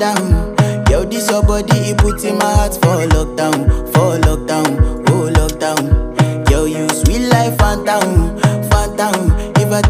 down. Yo, this your body, it puts in my heart for lockdown, for lockdown, oh lockdown. Yo, you sweet life, phantom, phantom. If I tell